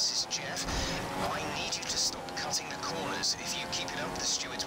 this is Jeff. I need you to stop cutting the corners. If you keep it up, the steward.